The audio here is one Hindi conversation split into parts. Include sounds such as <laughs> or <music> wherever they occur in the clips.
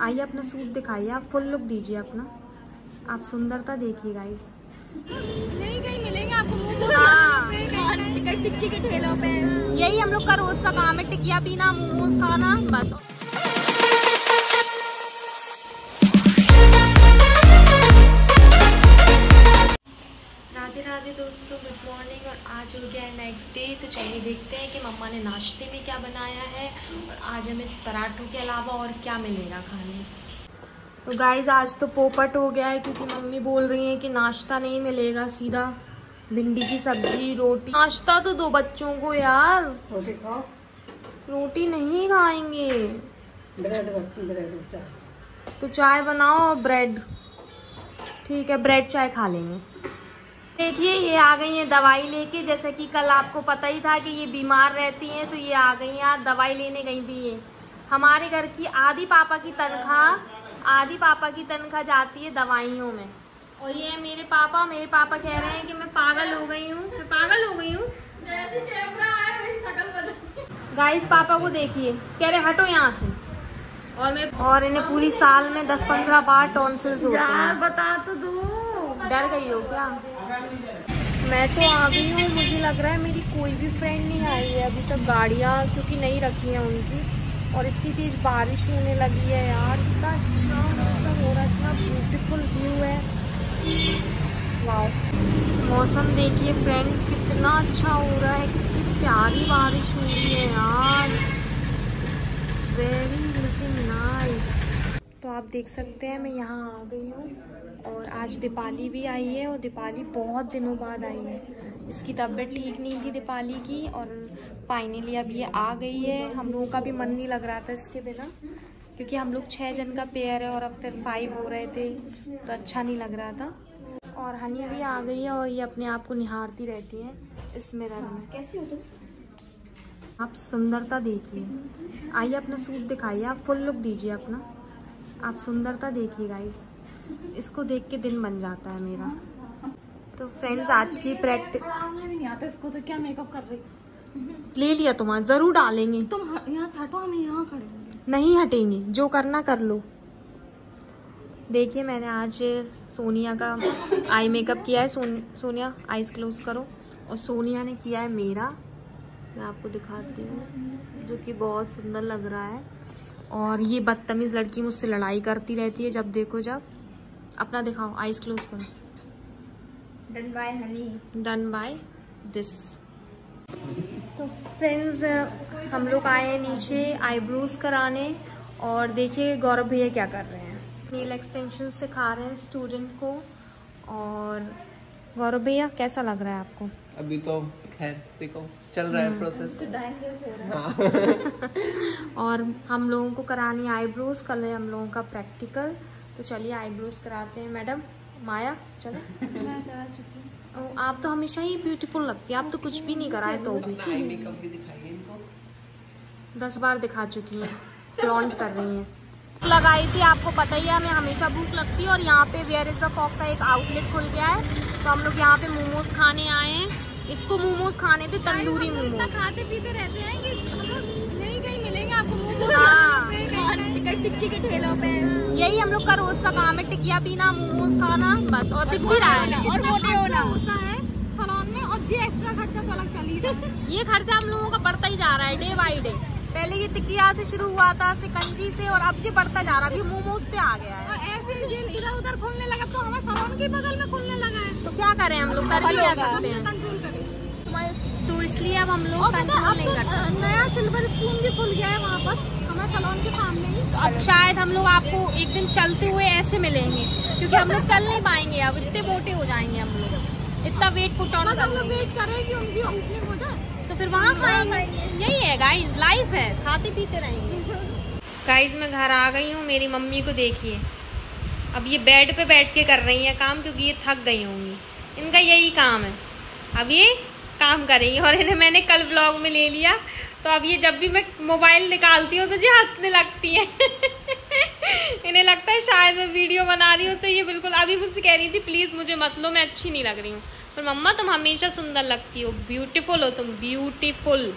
आइए अपना सूट दिखाइए आप फुल लुक दीजिए अपना। आप सुंदरता देखिए गाइस नहीं कहीं मिलेंगे आपको हाँ। टिक्की के ठेलों पे। यही हम लोग का रोज का काम है टिकिया पीना मोमोज खाना बस। राधे दोस्तों गुड मॉर्निंग और आज हो गया है नेक्स्ट डे तो चलिए देखते हैं कि मम्मा ने नाश्ते में क्या बनाया है और आज हमें पराठों के अलावा और क्या मिलेगा खाने। तो गाइज़ आज तो पोपट हो गया है क्योंकि मम्मी बोल रही हैं कि नाश्ता नहीं मिलेगा सीधा भिंडी की सब्ज़ी रोटी। नाश्ता तो दो बच्चों को यार। रोटी खाओ। रोटी नहीं खाएँगे। ब्रेड ब्रेड तो चाय बनाओ और ब्रेड ठीक है ब्रेड चाय खा लेंगे। देखिए ये आ गई हैं दवाई लेके। जैसे कि कल आपको पता ही था कि ये बीमार रहती हैं तो ये आ गई हैं। दवाई लेने गई थी ये। हमारे घर की आधी पापा की तनख्वाह आधी पापा की तनख्वाह जाती है दवाइयों में। और ये मेरे पापा मेरे पापा कह रहे हैं कि मैं पागल हो गई हूँ। मैं पागल हो गई हूँ। गाइस पापा को देखिए। कह रहे हटो यहाँ से। और मैं और इन्हें पूरी साल में दस पंद्रह बार टॉन्सिल्स होते हैं। बता तो दो। डर गई हो क्या? मैं तो आ गई हूँ मुझे लग रहा है मेरी कोई भी फ्रेंड नहीं आई है अभी तक गाड़ियाँ, क्योंकि नहीं रखी हैं उनकी। और इतनी तेज बारिश होने लगी है यार। इतना अच्छा मौसम हो रहा है, इतना ब्यूटीफुल व्यू है। मौसम देखिए फ्रेंड्स कितना अच्छा हो रहा है, कितनी प्यारी बारिश हो रही है यार। वेरी लुकिंग नाइस तो आप देख सकते हैं, मैं यहाँ आ गई हूँ। और आज दीपाली भी आई है और दीपाली बहुत दिनों बाद आई है। इसकी तबीयत ठीक नहीं थी दीपाली की और फाइनली अब ये आ गई है। हम लोगों का भी मन नहीं लग रहा था इसके बिना क्योंकि हम लोग छः जन का पेयर है और अब फिर फाइव हो रहे थे तो अच्छा नहीं लग रहा था। और हनी भी आ गई है और ये अपने आप को निहारती रहती है इस मिरर में। कैसी हो तुम? आप सुंदरता देखिए। आइए अपना सूट दिखाइए। आप फुल लुक दीजिए अपना। आप सुंदरता देखिए गाइस इसको देख के दिन बन जाता है मेरा। तो फ्रेंड्स आज की प्रैक्टिस नहीं आता इसको तो क्या मेकअप कर रही ले लिया तुम आज ज़रूर डालेंगे। तुम यहाँ से हटो हम यहाँ खड़े नहीं हटेंगे जो करना कर लो। देखिए मैंने आज सोनिया का आई मेकअप किया है। सोन, सोनिया आईज क्लोज करो। और सोनिया ने किया है मेरा। मैं आपको दिखाती हूँ जो कि बहुत सुंदर लग रहा है। और ये बदतमीज लड़की मुझसे लड़ाई करती रहती है जब देखो जब। अपना दिखाओ आईज क्लोज करो। Done bye honey done bye this तो फ्रेंड्स हम लोग आए हैं नीचे आईब्रोज कराने और देखिए गौरव भैया क्या कर रहे हैं। नील एक्सटेंशन सिखा रहे हैं स्टूडेंट को। और गौरव भैया कैसा लग रहा है आपको? अभी तो खैर देखो चल रहा है प्रोसेस तो डाइन रहा है। <laughs> और हम लोगों को करानी आईब्रोज कल है हम लोगों का प्रैक्टिकल तो चलिए आईब्रोज कराते हैं। मैडम माया चलो। मैं जा चुकी हूँ आप तो हमेशा ही ब्यूटीफुल लगती है। आप तो कुछ भी नहीं कराए तो भी। आई मेकअप भी दिखाइए इनको। दस बार दिखा चुकी है। फ्लॉन्ट कर रही हैं। लगाई थी आपको पता ही है हमें हमेशा भूख लगती है और यहाँ पे वेयर इज़ द फॉक का एक आउटलेट खुल गया है। तो हम लोग यहाँ पे मोमोज खाने आए हैं। इसको मोमोज खाने थे तंदूरी मोमोज। खाते पीते रहते हैं कि हम लोग नहीं कहीं मिलेंगे आपको मोमोज हाँ। टिक्की के ठेलों पे। यही हम लोग का रोज का काम है टिकिया पीना मोमोज खाना बस और दिख भी रहा है। और मोटे होना होता है सलोन में और ये एक्स्ट्रा खर्चा तो अलग चल ही <laughs> ये खर्चा हम लोगों का बढ़ता ही जा रहा है डे बाई डे पहले ये टिकिया से शुरू हुआ था सिकंजी से और अब ये बढ़ता जा रहा है अभी मोमोज पे आ गया है। ऐसे ये इधर उधर खुलने लगा तो हमें सलोन के बगल में खुलने लगा है। तो क्या करें हम लोग? कर भी क्या सकते हैं? तो इसलिए अब हम लोग है, तो नया सिल्वर स्पून भी खुल गया है वहाँ पर। हमें सलोन के सामने ही। अब शायद हम लोग आपको एक दिन चलते हुए ऐसे मिलेंगे क्योंकि हम लोग चल नहीं पाएँगे अब इतने मोटे हो जाएँगे हम लोग। इतना वेट पुट ऑन हम लोग वेट कर रहे हैं कि उनकी हो जाए। तो फिर वहाँ खाएँगे। यही है गाइस लाइफ है खाते पीते रहेंगे। गाइस मैं घर आ गई हूँ मेरी मम्मी को देखिए। अब ये बेड पे बैठ के कर रही हैं काम क्योंकि ये थक गई होंगी। इनका यही काम है। अब ये काम करेंगी और इन्हें मैंने कल ब्लॉग में ले लिया। तो अब ये जब भी मैं मोबाइल निकालती हूँ तो ये हंसने लगती है। इन्हें लगता है शायद मैं वीडियो बना रही हूँ तो ये बिल्कुल, अभी मुझसे कह रही थी, प्लीज़ मुझे मत लो, मैं अच्छी नहीं लग रही हूँ। पर मम्मा, तुम हमेशा सुंदर लगती हो ब्यूटीफुल हो तुम ब्यूटीफुल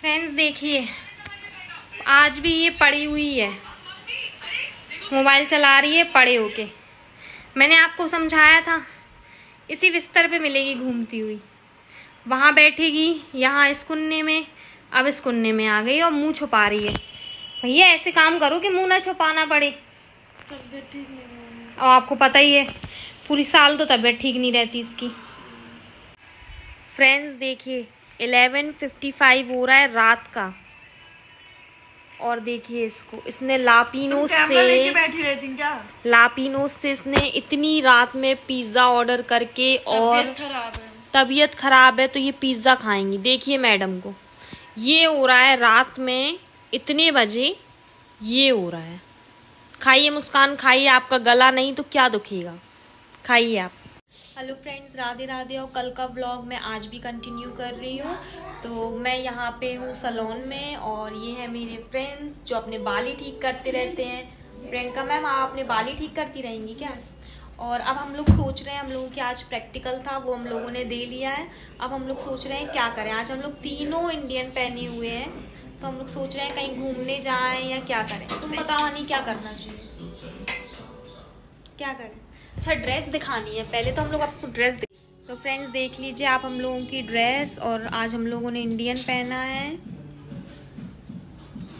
फ्रेंड्स देखिए, आज भी ये पड़ी हुई है। मोबाइल चला रही है, पड़े होके। मैंने आपको समझाया था, इसी बिस्तर पे मिलेगी घूमती हुई। वहाँ बैठेगी, यहाँ इस कुन्ने में अब इस कुन्ने में आ गई और मुँह छुपा रही है। भैया ऐसे काम करो कि मुँह ना छुपाना पड़े। और आपको पता ही है पूरी साल तो तबीयत ठीक नहीं रहती इसकी। फ्रेंड्स देखिए 11:55 हो रहा है रात का। और देखिए इसको इसने लापिनोस से बैठी रहती क्या? लापिनोस से इसने इतनी रात में पिज़्ज़ा ऑर्डर करके और तबीयत खराब है तो ये पिज़्ज़ा खाएँगी। देखिए मैडम को। ये हो रहा है रात में इतने बजे, ये हो रहा है। खाइए मुस्कान, खाइए, आपका गला नहीं तो क्या दुखेगा? खाइए आप। हेलो फ्रेंड्स, राधे राधे, और कल का व्लॉग मैं आज भी कंटिन्यू कर रही हूँ। तो मैं यहाँ पे हूँ सलोन में, और ये है मेरे फ्रेंड्स जो अपने बाल ही ठीक करते रहते हैं। प्रियंका मैम, आप अपने बाल ही ठीक करती रहेंगी क्या? और अब हम लोग सोच रहे हैं, हम लोगों की आज प्रैक्टिकल था, वो हम लोगों ने दे लिया है। अब हम लोग सोच रहे हैं क्या करें। आज हम लोग तीनों इंडियन पहने हुए हैं तो हम लोग सोच रहे हैं कहीं घूमने जाएँ या क्या करें। तुम बताओ हनी क्या करना चाहिए? क्या करें? अच्छा ड्रेस दिखानी है। पहले तो हम लोग आपको ड्रेस दे तो फ्रेंड्स देख लीजिए आप हम लोगों की ड्रेस और आज हम लोगों ने इंडियन पहना है।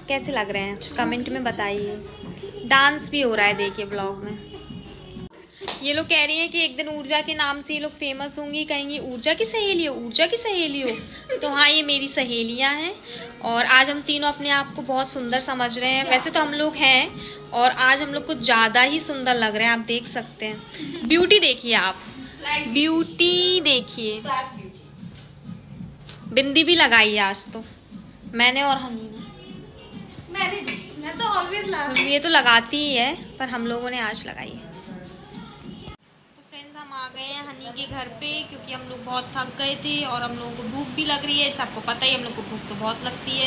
कैसे लग रहे हैं? कमेंट में बताइए। डांस भी हो रहा है, देखिए ब्लॉग में। ये लोग कह रही हैं कि एक दिन ऊर्जा के नाम से ये लोग फ़ेमस होंगी कहेंगी ऊर्जा की सहेली हो ऊर्जा की सहेली हो। तो हाँ ये मेरी सहेलियाँ हैं और आज हम तीनों अपने आप को बहुत सुंदर समझ रहे हैं। वैसे तो हम लोग हैं और आज हम लोग कुछ ज़्यादा ही सुंदर लग रहे हैं आप देख सकते हैं। ब्यूटी देखिए आप। ब्यूटी देखिए। बिंदी भी लगाई है आज तो। मैंने और हनी ने मैं तो ऑलवेज ये तो लगाती ही है पर हम लोगों ने आज लगाई है। हम आ गए हैं हनी के घर पे, क्योंकि हम लोग बहुत थक गए थे और हम लोगों को भूख भी लग रही है। सबको पता ही हम लोग को भूख तो बहुत लगती है।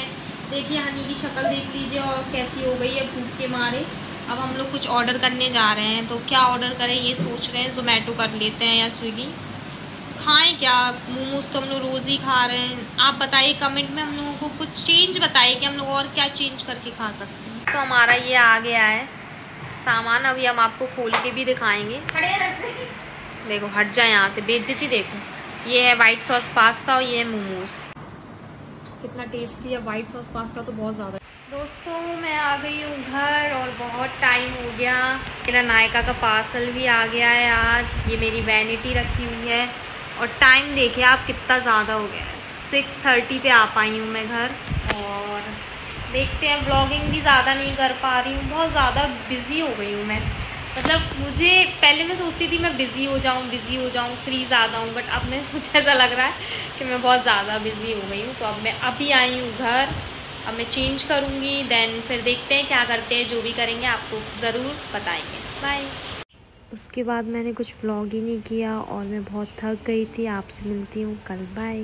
देखिए, हनी की शक्ल देख लीजिए और कैसी हो गई है भूख के मारे। अब हम लोग कुछ ऑर्डर करने जा रहे हैं तो क्या ऑर्डर करें ये सोच रहे हैं जोमेटो कर लेते हैं या स्विगी खाएँ क्या? मोमोज तो हम लोग रोज़ ही खा रहे हैं। आप बताइए कमेंट में हम लोगों को कुछ चेंज बताइए कि हम लोग और क्या चेंज करके खा सकते हैं। तो हमारा ये आ गया है। सामान अभी हम आपको खोल के भी दिखाएँगे। देखो, हट जाए यहाँ से, बेइज्जती देखो। ये है वाइट सॉस पास्ता और ये है मोमोज कितना टेस्टी है वाइट सॉस पास्ता तो बहुत ज़्यादा दोस्तों, मैं आ गई हूँ घर और बहुत टाइम हो गया। मेरा नायका का पार्सल भी आ गया है आज। ये मेरी वैनिटी रखी हुई है। और टाइम देखिए आप कितना ज़्यादा हो गया है। सिक्स थर्टी पे आ पाई हूँ मैं घर। और देखते हैं ब्लॉगिंग भी ज़्यादा नहीं कर पा रही हूँ। बहुत ज़्यादा बिज़ी हो गई हूँ मैं। मतलब मुझे पहले मैं सोचती थी मैं बिज़ी हो जाऊँ बिज़ी हो जाऊँ फ्री ज़्यादा हूँ बट अब मैं <laughs> मुझे ऐसा लग रहा है कि मैं बहुत ज़्यादा बिज़ी हो गई हूँ। तो अब मैं अभी आई हूँ घर, अब मैं चेंज करूँगी देन फिर देखते हैं क्या करते हैं, जो भी करेंगे, आपको ज़रूर बताएँगे। बाय उसके बाद मैंने कुछ व्लॉग ही नहीं किया और मैं बहुत थक गई थी, आपसे मिलती हूँ कल। बाय